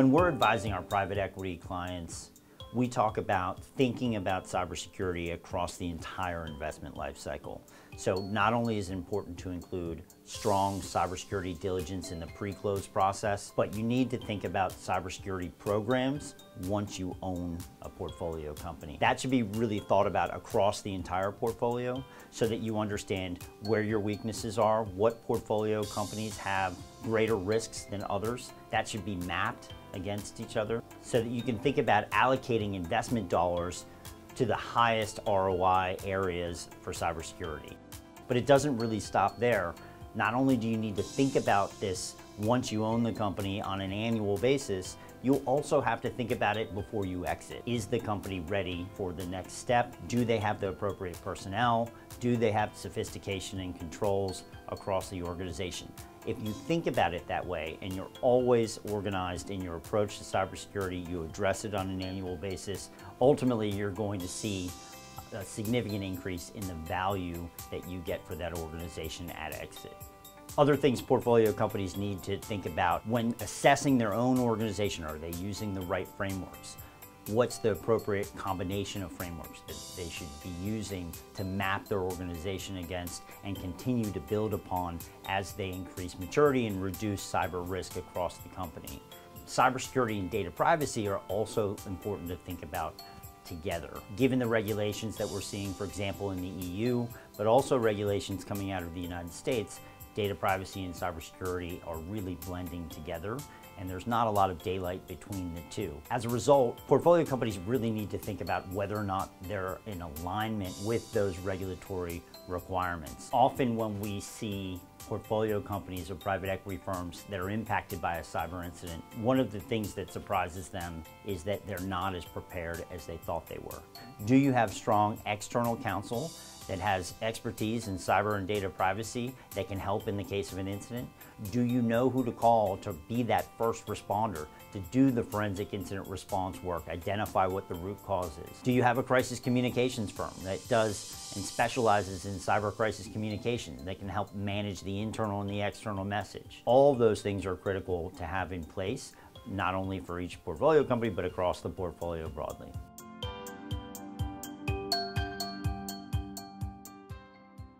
When we're advising our private equity clients, we talk about thinking about cybersecurity across the entire investment lifecycle. So not only is it important to include strong cybersecurity diligence in the pre-close process, but you need to think about cybersecurity programs once you own a portfolio company. That should be really thought about across the entire portfolio so that you understand where your weaknesses are, what portfolio companies have greater risks than others. That should be mapped against each other so that you can think about allocating investment dollars to the highest ROI areas for cybersecurity. But it doesn't really stop there. Not only do you need to think about this once you own the company on an annual basis, you'll also have to think about it before you exit. Is the company ready for the next step? Do they have the appropriate personnel? Do they have sophistication and controls across the organization? If you think about it that way and you're always organized in your approach to cybersecurity, you address it on an annual basis, ultimately you're going to see a significant increase in the value that you get for that organization at exit. Other things portfolio companies need to think about when assessing their own organization, are they using the right frameworks? what's the appropriate combination of frameworks that they should be using to map their organization against and continue to build upon as they increase maturity and reduce cyber risk across the company. Cybersecurity and data privacy are also important to think about together. Given the regulations that we're seeing, for example, in the EU, but also regulations coming out of the United States, data privacy and cybersecurity are really blending together and there's not a lot of daylight between the two. As a result, portfolio companies really need to think about whether or not they're in alignment with those regulatory requirements. Often when we see portfolio companies or private equity firms that are impacted by a cyber incident, one of the things that surprises them is that they're not as prepared as they thought they were. Do you have strong external counsel that has expertise in cyber and data privacy that can help in the case of an incident? Do you know who to call to be that first responder, to do the forensic incident response work, identify what the root cause is? Do you have a crisis communications firm that does and specializes in cyber crisis communication that can help manage the internal and the external message? All those things are critical to have in place, not only for each portfolio company, but across the portfolio broadly.